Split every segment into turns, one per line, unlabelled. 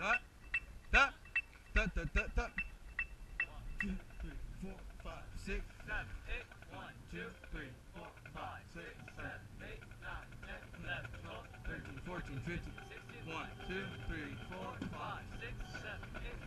Da, da, da, da, da, da. Two, three, four, five, six,
seven, eight, one,
two, three, four, five, six, seven,
eight, nine, ten, eleven, twelve,
thirteen, fourteen, fifteen. One, two, three, four, five,
six, seven, eight,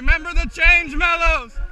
Remember the change, Mellows!